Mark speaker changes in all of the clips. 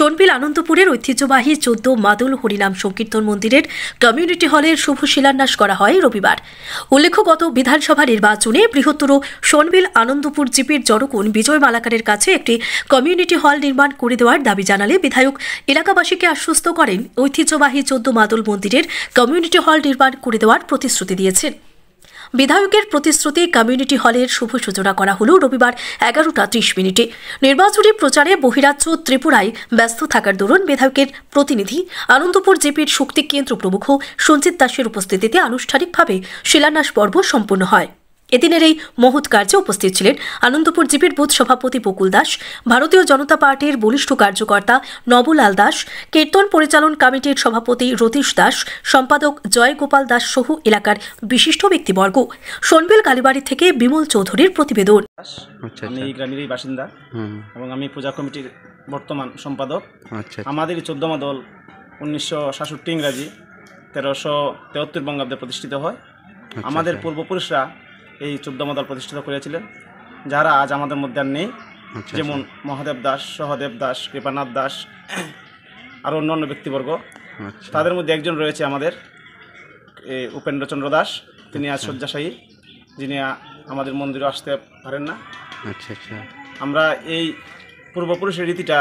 Speaker 1: সোনবিল আনন্দপুরের ঐতিহ্যবাহী চোদ্দ মাদুল হরিনাম সংকীর্তন মন্দিরের কমিউনিটি হলের শুভ শিলান্যাস করা হয় রবিবার। উল্লেখ্য, গত বিধানসভা নির্বাচনে বৃহত্তর সোনবিল আনন্দপুর জিপির জনগণ বিজয় মালাকারের কাছে একটি কমিউনিটি হল নির্মাণ করে দেওয়ার দাবি জানালে বিধায়ক এলাকাবাসীকে আশ্বস্ত করেন, ঐতিহ্যবাহী চোদ্দ মাদুল মন্দিরের কমিউনিটি হল নির্মাণ করে দেওয়ার প্রতিশ্রুতি দিয়েছেন। বিধায়কের প্রতিশ্রুতি কমিউনিটি হলের শুভ সূচনা করা হল রবিবার এগারোটা ত্রিশ মিনিটে। নির্বাচনী প্রচারে বহিরাজ্য ত্রিপুরায় ব্যস্ত থাকার দরুন বিধায়কের প্রতিনিধি আনন্দপুর জেপির শক্তি কেন্দ্র প্রমুখ সঞ্জিত দাসের উপস্থিতিতে আনুষ্ঠানিকভাবে শিলান্যাস পর্ব সম্পন্ন হয়। এদিনের এই মহৎ কার্যে উপস্থিত ছিলেন আনন্দপুর জিপির বুথ সভাপতি বকুল দাস ভারতীয় জনতা পার্টির বলিষ্ঠ কার্যকর্তা নবলাল দাস কীর্তন পরিচালন কমিটির সভাপতি রতীশ দাস সম্পাদক জয়গোপাল দাস সহ এলাকার বিশিষ্ট ব্যক্তিবর্গ। সোনবিল কালীবাড়ি থেকে বিমল চৌধুরীর প্রতিবেদন।
Speaker 2: দাস।
Speaker 3: আচ্ছা
Speaker 2: আমি
Speaker 3: আচ্ছা।
Speaker 2: এই গ্রামেরই বাসিন্দা এবং আমি পূজা কমিটির বর্তমান সম্পাদক।
Speaker 3: আচ্ছা
Speaker 2: আমাদের চোদ্দমা দল উনিশশো সাতষট্টি ইংরাজি তেরোশো তেহত্তর বঙ্গাব্দে প্রতিষ্ঠিত হয়।
Speaker 3: আচ্ছা,
Speaker 2: আমাদের
Speaker 3: আচ্ছা।
Speaker 2: পূর্বপুরুষরা এই চোদ্দমা দল প্রতিষ্ঠিত করেছিলেন যারা আজ আমাদের মধ্যে আর নেই।
Speaker 3: আচ্ছা,
Speaker 2: যেমন মহাদেব দাস সহদেব দাস কৃপানাথ দাস আরও অন্য ব্যক্তিবর্গ।
Speaker 3: আচ্ছা।
Speaker 2: তাদের মধ্যে একজন রয়েছে আমাদের উপেন্দ্রচন্দ্র দাস। তিনি আজ শয্যাশায়ী যিনি আমাদের মন্দিরে আসতে পারেন না।
Speaker 3: আচ্ছা আচ্ছা।
Speaker 2: আমরা এই পূর্বপুরুষের রীতিটা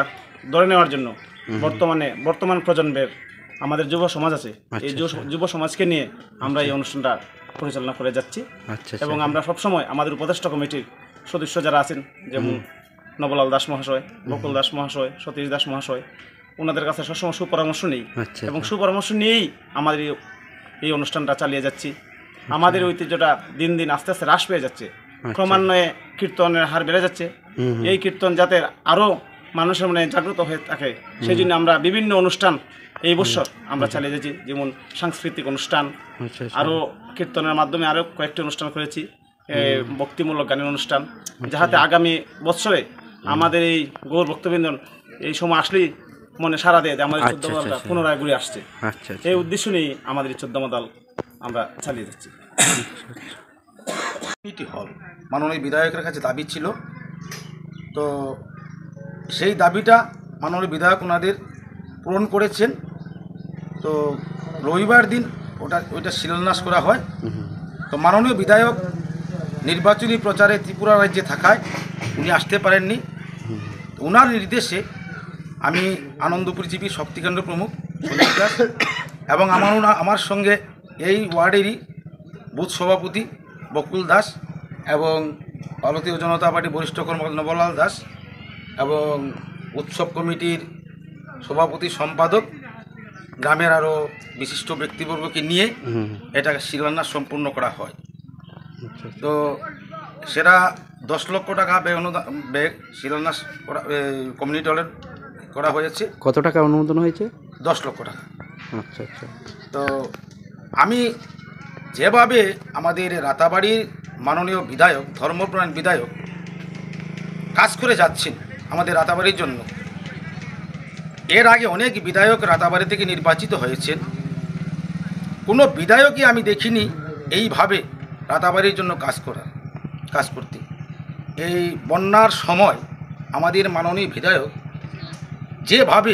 Speaker 2: ধরে নেওয়ার জন্য বর্তমানে বর্তমান প্রজন্মের আমাদের যুব সমাজ আছে। এই
Speaker 3: আচ্ছা, আচ্ছা।
Speaker 2: যুব সমাজকে নিয়ে আমরা এই অনুষ্ঠানটা পরিচালনা করে যাচ্ছি।
Speaker 3: আচ্ছা
Speaker 2: এবং
Speaker 3: আচ্ছা
Speaker 2: আমরা সবসময় আমাদের উপদেষ্টা কমিটির সদস্য যারা আছেন যেমন নবলাল দাস মহাশয় বকুল দাস মহাশয় সতীশ দাস মহাশয় ওনাদের কাছে সবসময় সুপরামর্শ নেই।
Speaker 3: আচ্ছা
Speaker 2: এবং সুপরামর্শ নিয়েই আমাদের এই- অনুষ্ঠানটা চালিয়ে যাচ্ছি। আমাদের ঐতিহ্যটা দিন দিন আস্তে আস্তে হ্রাস পেয়ে যাচ্ছে। ক্রমান্বয়ে কীর্তনের হার বেড়ে যাচ্ছে। এই কীর্তন যাতে আরও মানুষের মনে জাগ্রত হয়ে থাকে সেই জন্য আমরা বিভিন্ন অনুষ্ঠান এই বছর আমরা চালিয়ে যাচ্ছি যেমন সাংস্কৃতিক অনুষ্ঠান
Speaker 3: আচ্ছা আচ্ছা।
Speaker 2: আরও কীর্তনের মাধ্যমে আরও কয়েকটি অনুষ্ঠান করেছি ভক্তিমূলক গানের অনুষ্ঠান যাহাতে আগামী বছরে আমাদের এই গৌর ভক্তবৃন্দ এই সময় আসলেই মনে সারা দেয় যে আমাদের
Speaker 3: আচ্ছা,
Speaker 2: চোদ্দ
Speaker 3: আচ্ছা, আচ্ছা।
Speaker 2: পুনরায় ঘুরে আসছে।
Speaker 3: আচ্ছা আচ্ছা।
Speaker 2: এই উদ্দেশ্য নিয়েই আমাদের এই চোদ্দম দল আমরা চালিয়ে যাচ্ছি।
Speaker 4: কমিউনিটি হল মাননীয় বিধায়কের কাছে দাবি ছিল। তো সেই দাবিটা মাননীয় বিধায়ক ওনাদের পূরণ করেছেন। তো রবিবার দিন ওটা, ওইটা শিলান্যাস করা হয়। তো মাননীয় বিধায়ক নির্বাচনী প্রচারে ত্রিপুরা রাজ্যে থাকায় উনি আসতে পারেননি। ওনার নির্দেশে আমি আনন্দপুর জিপি শক্তিকেন্দ্র প্রমুখ সঞ্জিত দাস, এবং আমার আমার সঙ্গে এই ওয়ার্ডেরই বুথ সভাপতি বকুল দাস এবং ভারতীয় জনতা পার্টি বরিষ্ঠ কর্মকর্তা নবলাল দাস এবং উৎসব কমিটির সভাপতি সম্পাদক গ্রামের আরও বিশিষ্ট ব্যক্তিবর্গকে নিয়ে এটাকে শিলান্যাস সম্পূর্ণ করা হয়।
Speaker 3: আচ্ছা
Speaker 4: তো সেটা দশ লক্ষ টাকা ব্যয় অনুদান ব্যয় শিলান্যাস করা কমিউনিটি হলের করা হয়েছে।
Speaker 3: কত টাকা অনুমোদন হয়েছে?
Speaker 4: দশ লক্ষ টাকা।
Speaker 3: আচ্ছা আচ্ছা।
Speaker 4: তো আমি যেভাবে আমাদের রাতাবাড়ির মাননীয় বিধায়ক ধর্মপ্রাণ বিধায়ক কাজ করে যাচ্ছেন আমাদের রাতাবাড়ির জন্য এর আগে অনেক বিধায়ক রাতাবাড়ি থেকে নির্বাচিত হয়েছেন। কোনো বিধায়কই আমি দেখিনি এইভাবে রাতাবাড়ির জন্য কাজ করা, কাজ করতে। এই বন্যার সময় আমাদের মাননীয় বিধায়ক যেভাবে